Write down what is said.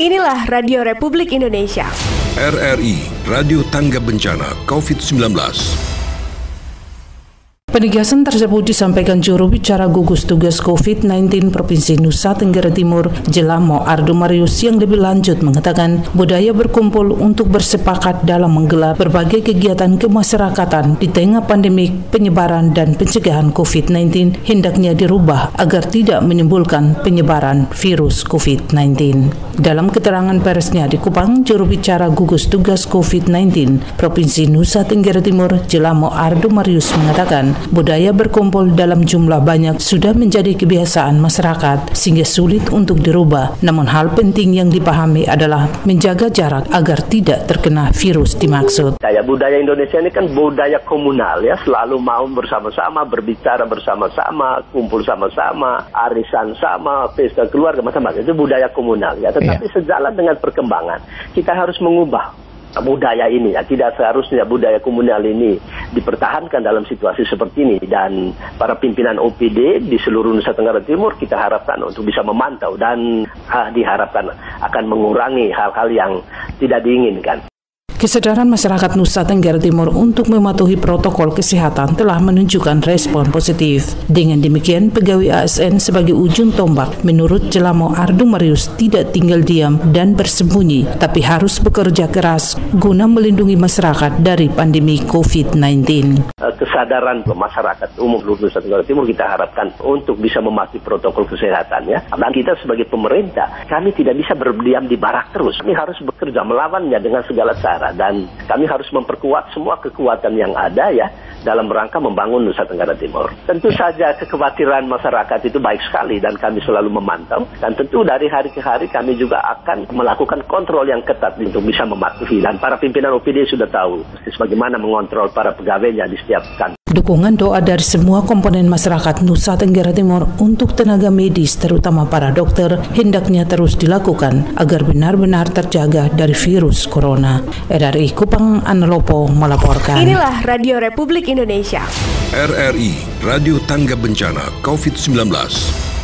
Inilah Radio Republik Indonesia. RRI Radio Tangga Bencana COVID-19. Penegasan tersebut disampaikan juru bicara gugus tugas COVID-19 Provinsi Nusa Tenggara Timur, Jelamo Ardo Marius yang lebih lanjut mengatakan budaya berkumpul untuk bersepakat dalam menggelar berbagai kegiatan kemasyarakatan di tengah pandemi penyebaran dan pencegahan COVID-19 hendaknya dirubah agar tidak menimbulkan penyebaran virus COVID-19. Dalam keterangan persnya di Kupang, juru bicara gugus tugas COVID-19 Provinsi Nusa Tenggara Timur, Jelamo Ardo Marius mengatakan budaya berkumpul dalam jumlah banyak sudah menjadi kebiasaan masyarakat sehingga sulit untuk dirubah. Namun hal penting yang dipahami adalah menjaga jarak agar tidak terkena virus dimaksud. Kayak budaya Indonesia ini kan budaya komunal ya, selalu mau bersama-sama, berbicara bersama-sama, kumpul sama-sama, arisan sama, pesta keluarga macam-macam. Itu budaya komunal ya. Tetapi yeah. sejalan dengan perkembangan, kita harus mengubah budaya ini ya tidak seharusnya budaya komunal ini dipertahankan dalam situasi seperti ini dan para pimpinan OPD di seluruh Nusa Tenggara Timur kita harapkan untuk bisa memantau dan ah, diharapkan akan mengurangi hal-hal yang tidak diinginkan. Kesadaran masyarakat Nusa Tenggara Timur untuk mematuhi protokol kesehatan telah menunjukkan respon positif. Dengan demikian, pegawai ASN sebagai ujung tombak menurut Jelamo Ardu Marius tidak tinggal diam dan bersembunyi, tapi harus bekerja keras guna melindungi masyarakat dari pandemi COVID-19. Kesadaran masyarakat umum Nusa Tenggara Timur kita harapkan untuk bisa mematuhi protokol kesehatan ya. Dan kita sebagai pemerintah, kami tidak bisa berdiam di barak terus. Kami harus bekerja melawannya dengan segala cara dan kami harus memperkuat semua kekuatan yang ada ya dalam rangka membangun Nusa Tenggara Timur. Tentu saja kekhawatiran masyarakat itu baik sekali dan kami selalu memantau dan tentu dari hari ke hari kami juga akan melakukan kontrol yang ketat untuk bisa mematuhi dan para pimpinan OPD sudah tahu bagaimana mengontrol para pegawainya di setiap kantor. Dukungan doa dari semua komponen masyarakat Nusa Tenggara Timur untuk tenaga medis terutama para dokter hendaknya terus dilakukan agar benar-benar terjaga dari virus corona. RRI Kupang Analopo melaporkan. Inilah Radio Republik Indonesia. RRI Radio Tangga Bencana COVID-19.